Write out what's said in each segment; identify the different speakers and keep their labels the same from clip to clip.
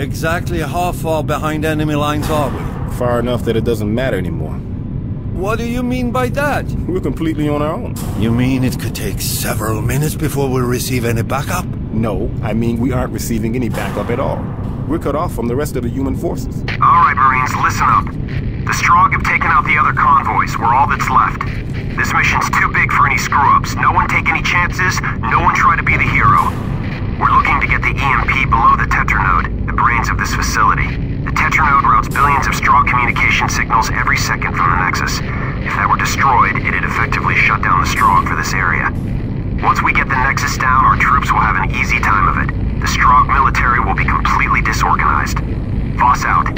Speaker 1: Exactly how far behind enemy lines are we?
Speaker 2: Far enough that it doesn't matter anymore.
Speaker 1: What do you mean by that?
Speaker 2: We're completely on our own.
Speaker 1: You mean it could take several minutes before we receive any backup?
Speaker 2: No, I mean we aren't receiving any backup at all. We're cut off from the rest of the human forces.
Speaker 3: All right, Marines, listen up. The Strogg have taken out the other convoys. We're all that's left. This mission's too big for any screw-ups. No one take any chances. No one try to be the hero. We're looking to get the EMP below the Tetranode, the brains of this facility. The Tetranode routes billions of Strogg communication signals every second from the Nexus. If that were destroyed, it'd effectively shut down the Strogg for this area. Once we get the Nexus down, our troops will have an easy time of it. The Strogg military will be completely disorganized. Voss out.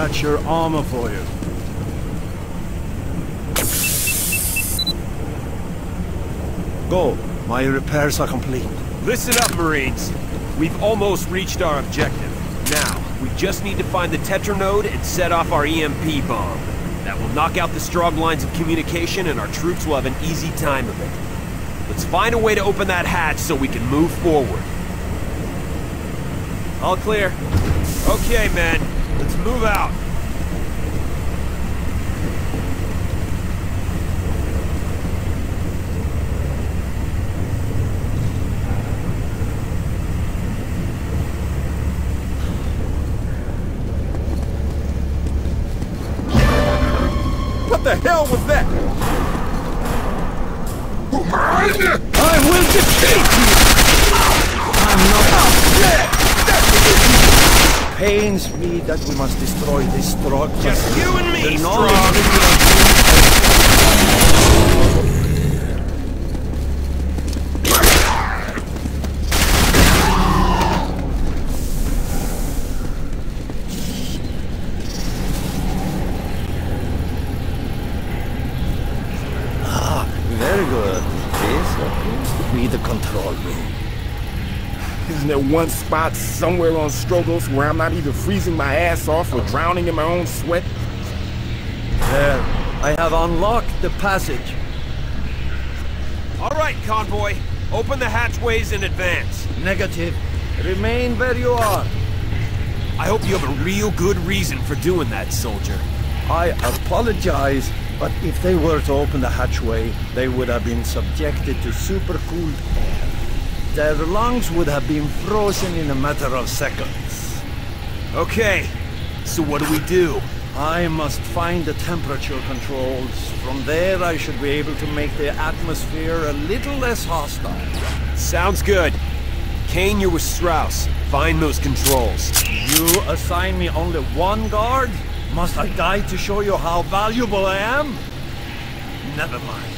Speaker 1: I your armor for you. Go. My repairs are complete.
Speaker 4: Listen up, Marines. We've almost reached our objective. Now, we just need to find the Tetranode and set off our EMP bomb. That will knock out the Strogg lines of communication and our troops will have an easy time of it. Let's find a way to open that hatch so we can move forward. All clear. Okay, men. Let's move out.
Speaker 2: What the hell was that?
Speaker 1: I will defeat you! I'm not Pains me that we must destroy this Strogg.
Speaker 4: Just you and me,
Speaker 1: The knowledge
Speaker 4: Strogg.
Speaker 1: that we Ah, Very good. This appears to be the control room.
Speaker 2: Isn't there one spot somewhere on Stroggos where I'm not either freezing my ass off or drowning in my own sweat?
Speaker 1: There. I have unlocked the passage.
Speaker 4: All right, convoy. Open the hatchways in advance.
Speaker 1: Negative. Remain where you are.
Speaker 4: I hope you have a real good reason for doing that, soldier.
Speaker 1: I apologize, but if they were to open the hatchway, they would have been subjected to supercooled air. Their lungs would have been frozen in a matter of seconds.
Speaker 4: Okay, so what do we do?
Speaker 1: I must find the temperature controls. From there, I should be able to make the atmosphere a little less hostile.
Speaker 4: Sounds good. Kane, you're with Strauss. Find those controls.
Speaker 1: You assign me only one guard? Must I die to show you how valuable I am? Never mind.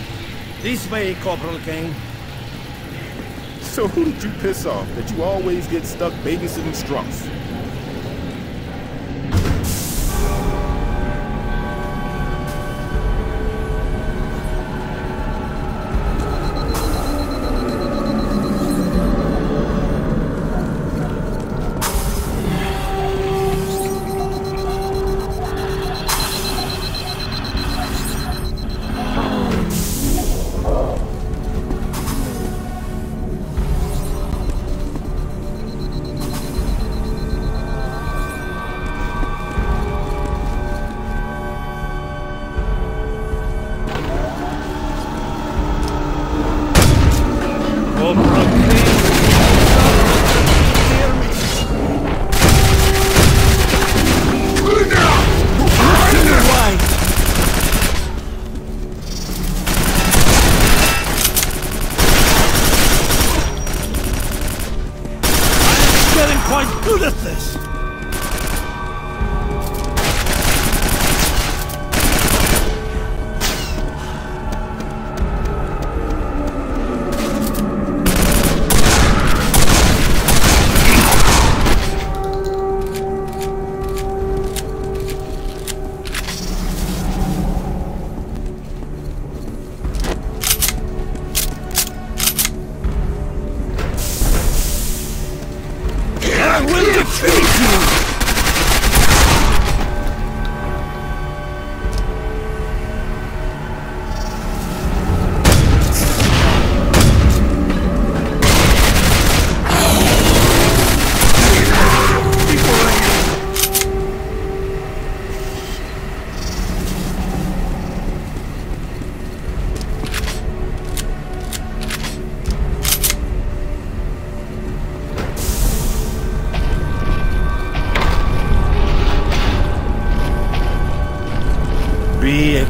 Speaker 1: This way, Corporal Kane.
Speaker 2: So who did you piss off that you always get stuck babysitting Strauss?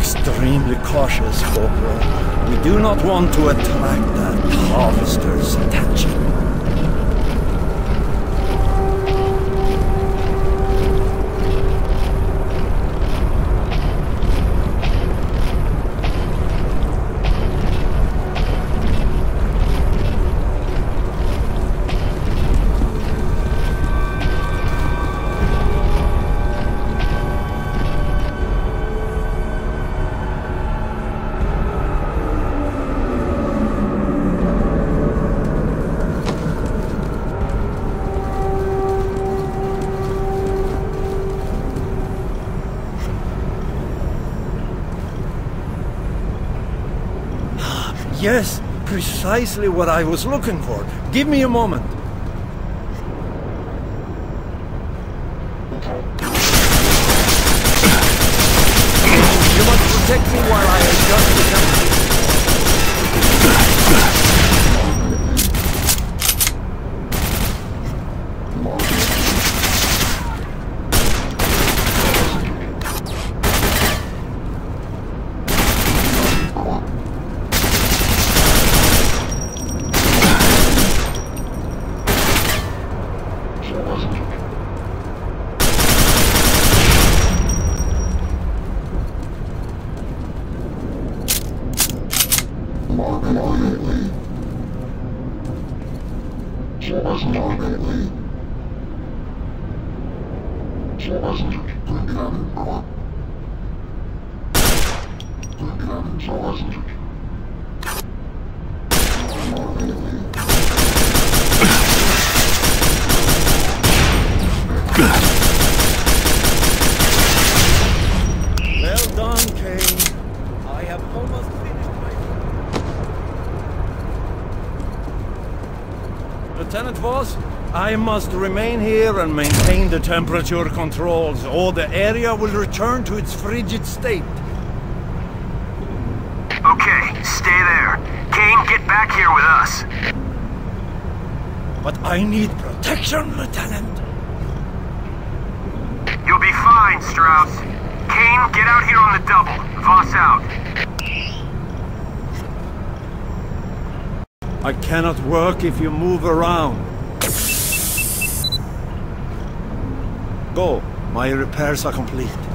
Speaker 1: Extremely cautious, Corporal. We do not want to attract that harvester's attention. Yes, precisely what I was looking for. Give me a moment. You must protect me while I adjust the temperature. Well done, Kane. I have almost finished my... Lieutenant Voss, I must remain here and maintain the temperature controls, or the area will return to its frigid state.
Speaker 4: Okay, stay there. Kane, get back here with us.
Speaker 1: But I need protection, Lieutenant.
Speaker 4: You'll be fine, Strauss. Kane, get out here on the double. Voss out.
Speaker 1: I cannot work if you move around. Go. My repairs are complete.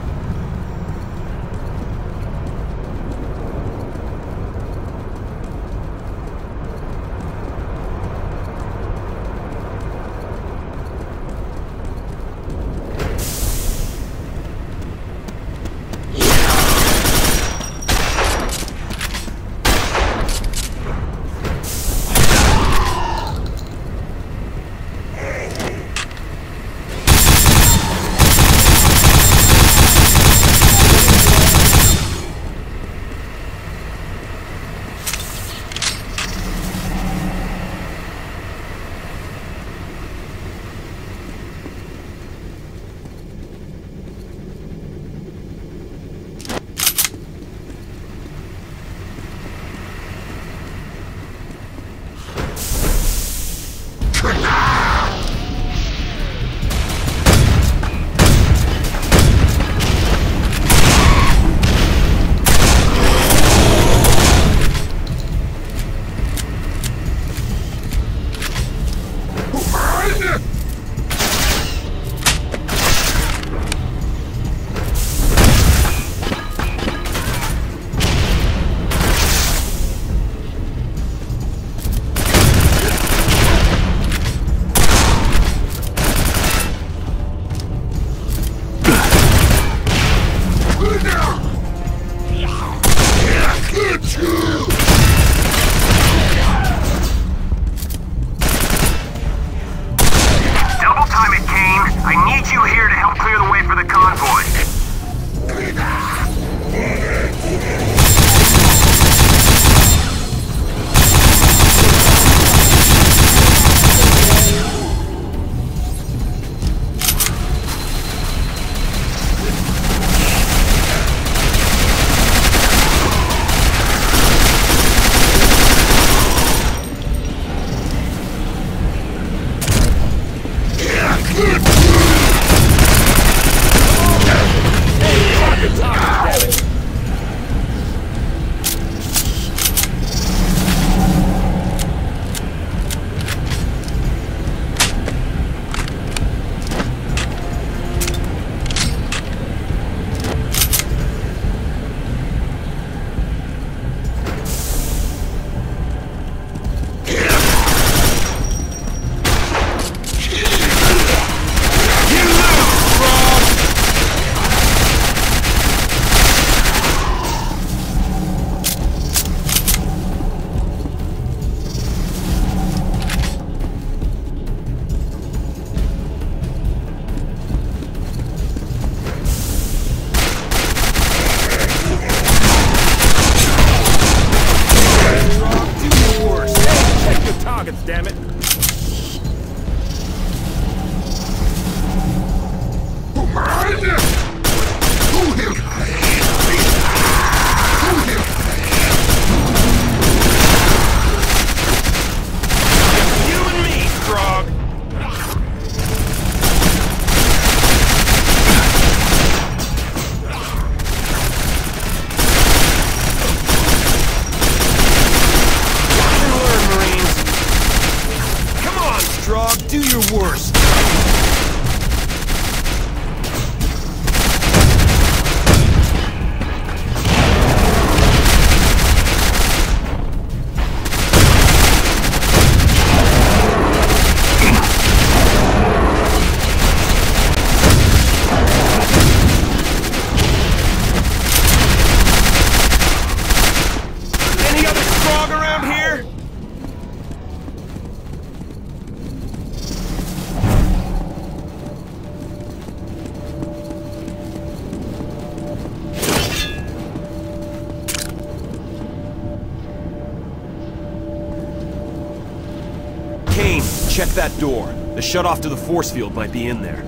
Speaker 4: Check that door. The shutoff to the force field might be in there.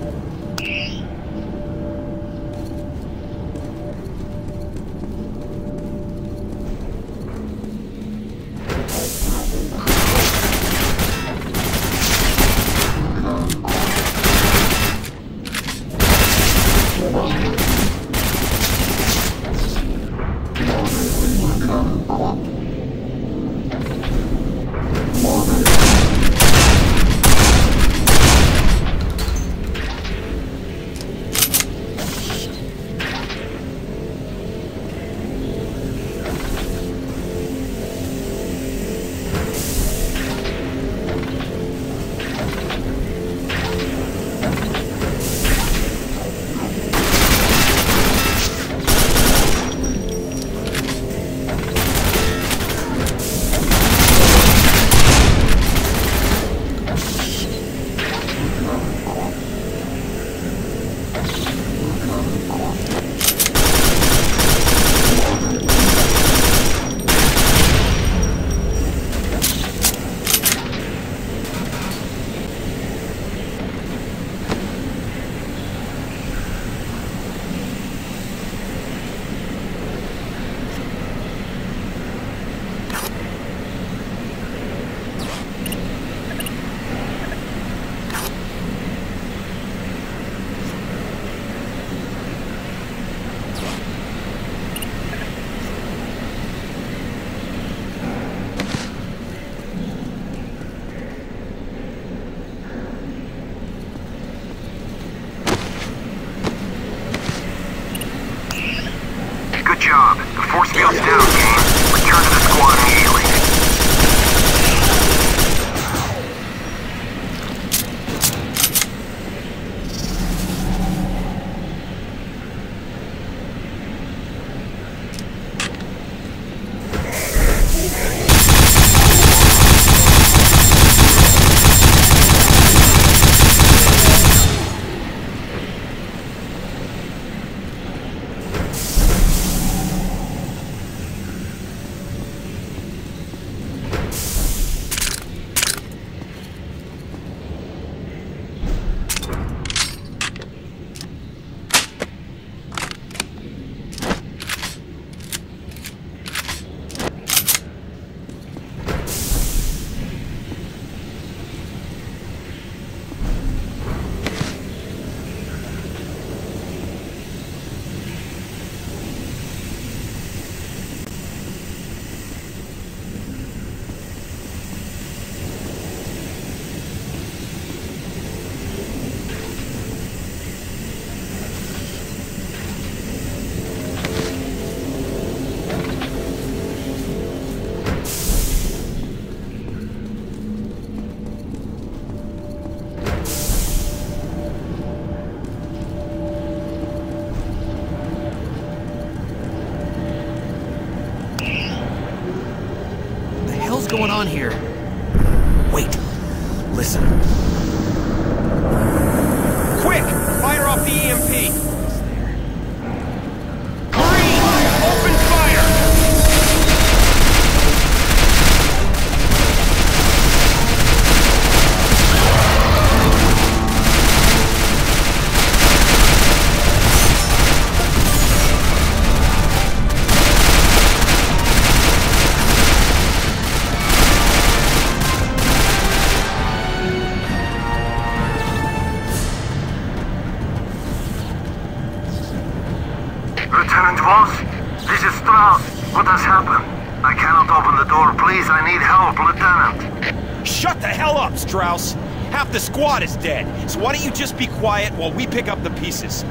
Speaker 4: Dead, so why don't you just be quiet while we pick up the pieces?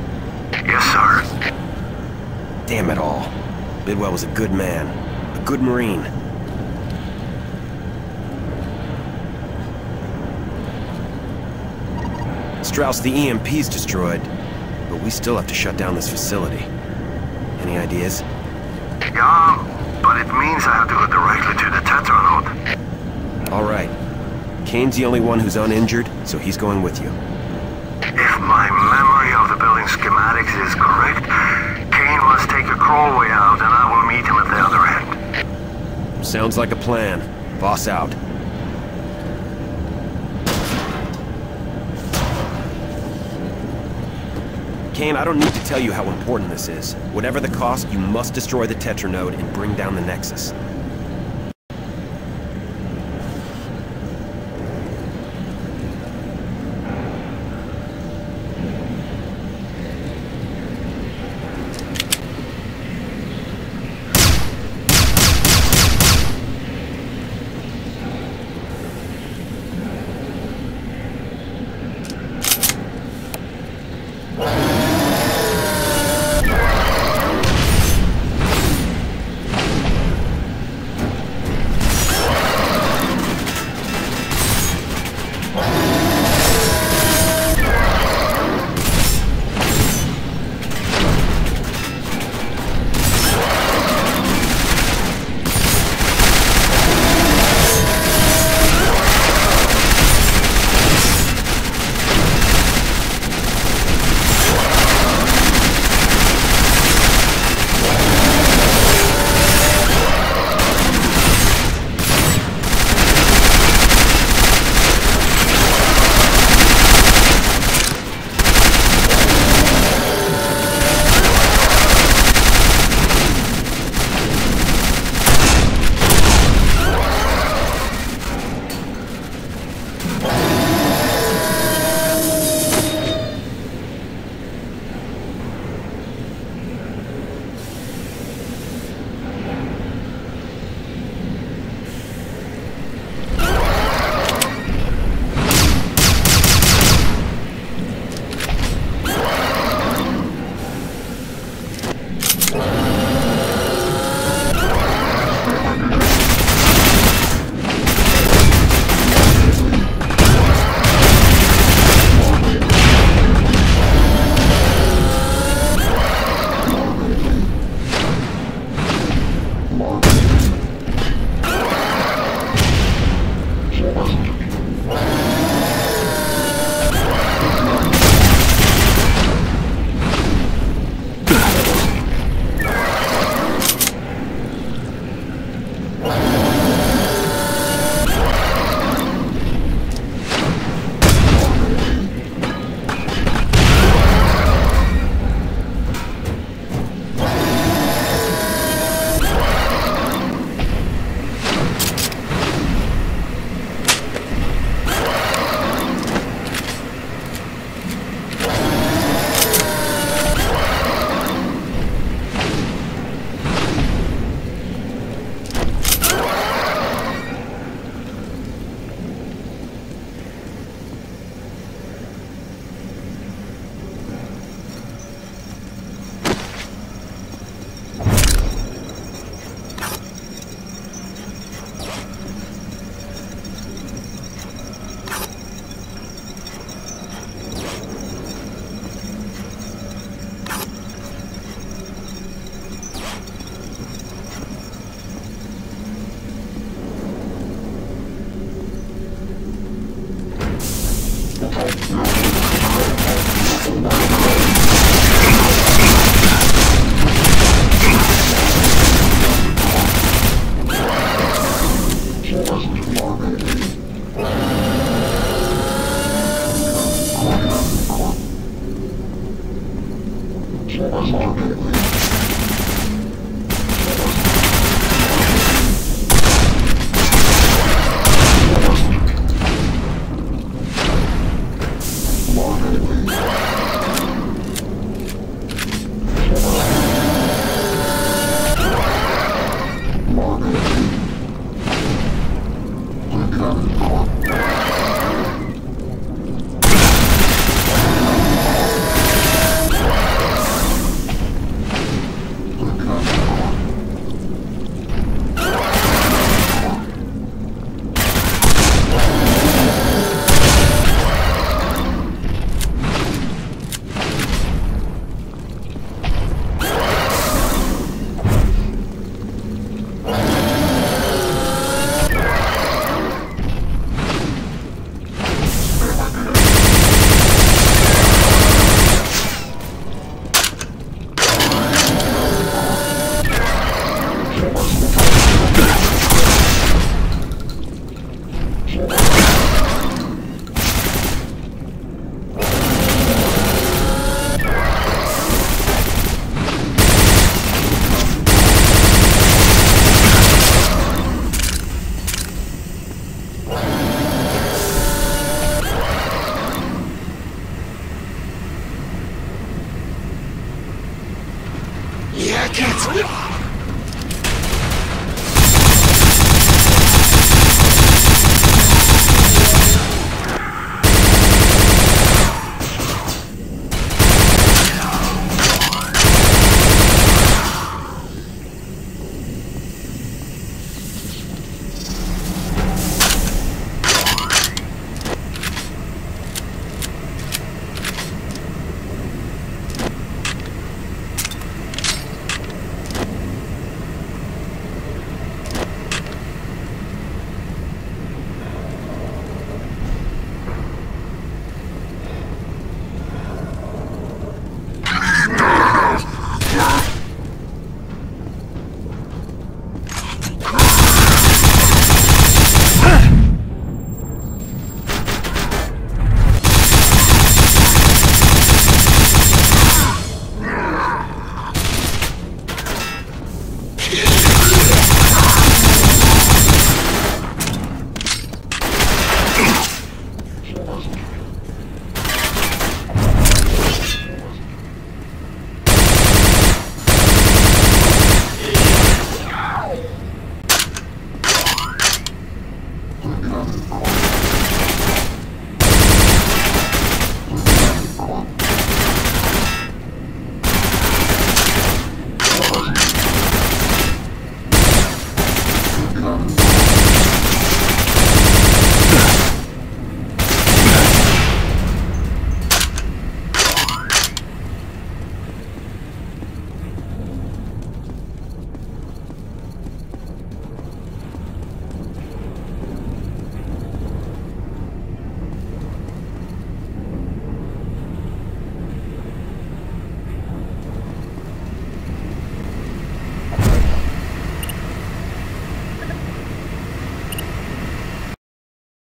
Speaker 1: Yes, sir.
Speaker 4: Damn it all. Bidwell was a good man. A good Marine. Strauss, the EMP's destroyed, but we still have to shut down this facility. Any ideas?
Speaker 1: Yeah, but it means I have to go directly to the Tetranode.
Speaker 4: All right. Kane's the only one who's uninjured, so he's going with you.
Speaker 1: If my memory of the building schematics is correct, Kane must take a crawl way out, and I will meet him at the other end.
Speaker 4: Sounds like a plan. Voss out. Kane, I don't need to tell you how important this is. Whatever the cost, you must destroy the Tetranode and bring down the Nexus.